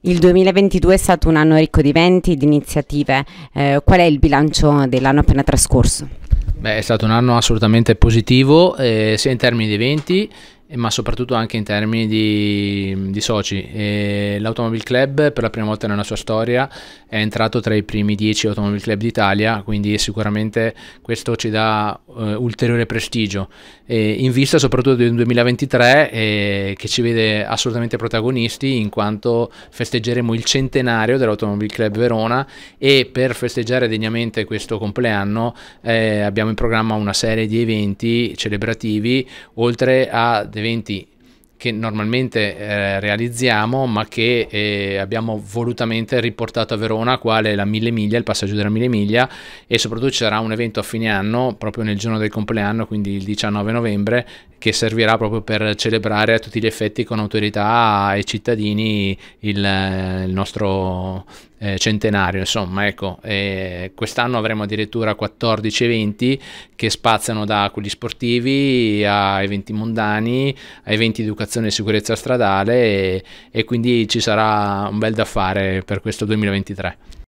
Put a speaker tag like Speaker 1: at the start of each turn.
Speaker 1: Il 2022 è stato un anno ricco di eventi, e di iniziative. Eh, qual è il bilancio dell'anno appena trascorso?
Speaker 2: Beh, è stato un anno assolutamente positivo, eh, sia in termini di eventi ma soprattutto anche in termini di, di soci. E L'Automobile Club per la prima volta nella sua storia è entrato tra i primi 10 Automobile Club d'Italia, quindi sicuramente questo ci dà uh, ulteriore prestigio. E in vista soprattutto del 2023 eh, che ci vede assolutamente protagonisti in quanto festeggeremo il centenario dell'Automobile Club Verona e per festeggiare degnamente questo compleanno eh, abbiamo in programma una serie di eventi celebrativi oltre a eventi che normalmente eh, realizziamo ma che eh, abbiamo volutamente riportato a Verona quale la Mille Miglia, il passaggio della Mille Miglia e soprattutto ci sarà un evento a fine anno proprio nel giorno del compleanno quindi il 19 novembre che servirà proprio per celebrare a tutti gli effetti con autorità e cittadini il, il nostro eh, centenario insomma ecco. Eh, quest'anno avremo addirittura 14 eventi che spaziano da quelli sportivi a eventi mondani a eventi di educazione e sicurezza stradale e, e quindi ci sarà un bel da fare per questo 2023